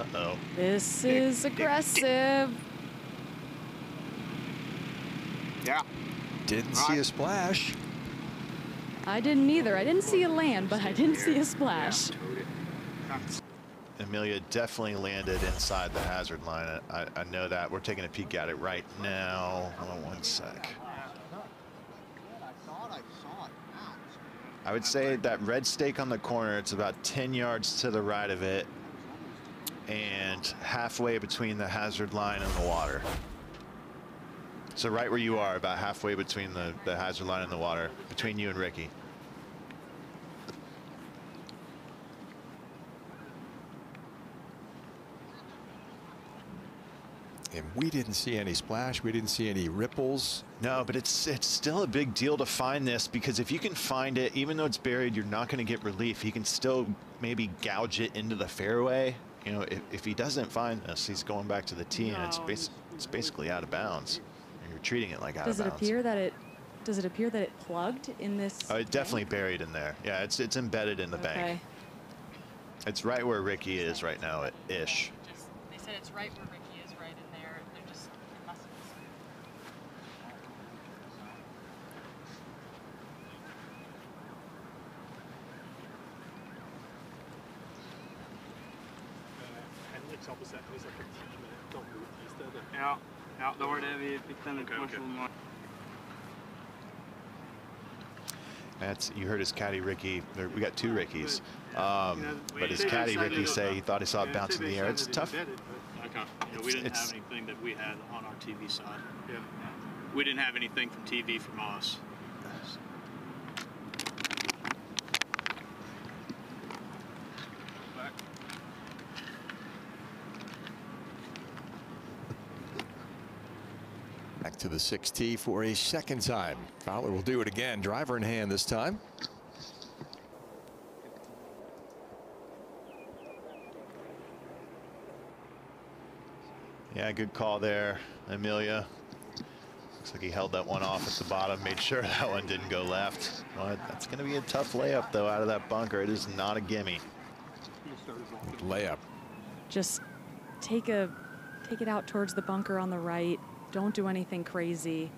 Uh-oh. This is aggressive. Yeah. Didn't see a splash. I didn't either. I didn't see a land, but I didn't see a splash. Amelia definitely landed inside the hazard line. I, I know that. We're taking a peek at it right now. Hold on one sec. I would say that red stake on the corner, it's about 10 yards to the right of it and halfway between the hazard line and the water. So right where you are, about halfway between the, the hazard line and the water, between you and Ricky. And we didn't see any splash. We didn't see any ripples. No, but it's it's still a big deal to find this because if you can find it, even though it's buried, you're not going to get relief. You can still maybe gouge it into the fairway. You know, if, if he doesn't find this, he's going back to the tee, and it's bas it's basically out of bounds. And you're treating it like out Does of it appear that it does it appear that it plugged in this? Oh, it's definitely buried in there. Yeah, it's it's embedded in the Okay. bank. It's right where Ricky is right now, at ish. Just, they said it's right where Ricky is, right in there. They're just, it must have just. På sett hvis jeg får ti minutter mot i stedet. Ja, ja, da var det vi fikk den informasjonen. Okay, That's you heard his caddy Ricky. We got two Rickies, um, but his caddy Ricky say he thought he saw it bounce in the air. It's tough. Okay. Yeah, we didn't have anything that we had on our TV side. We didn't have anything from TV from us. Back to the 6T for a second time. Fowler will do it again. Driver in hand this time. Yeah, good call there, Amelia. Looks like he held that one off at the bottom, made sure that one didn't go left. Well, that's going to be a tough layup, though, out of that bunker. It is not a gimme. Layup. Just take a take it out towards the bunker on the right. Don't do anything crazy.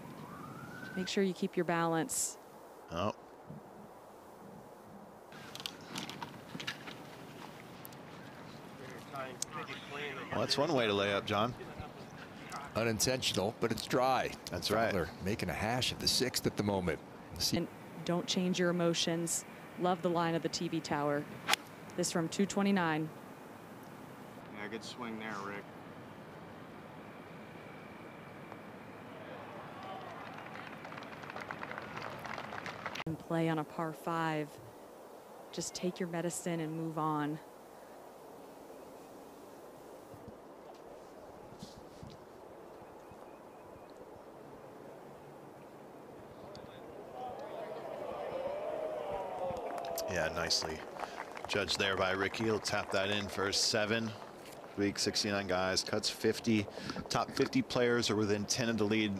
Make sure you keep your balance. Oh. Well, that's one way to lay up, John. Unintentional, but it's dry. That's right. Fowler making a hash of the sixth at the moment. See, And don't change your emotions. Love the line of the TV tower. This from 229. Yeah, good swing there, Rick. And play on a par five. Just take your medicine and move on. Yeah, nicely judged there by Rickie. He'll tap that in for seven. Week 69 guys, cuts 50. Top 50 players are within 10 of the lead.